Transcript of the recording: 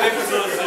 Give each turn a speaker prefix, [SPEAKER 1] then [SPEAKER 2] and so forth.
[SPEAKER 1] Alex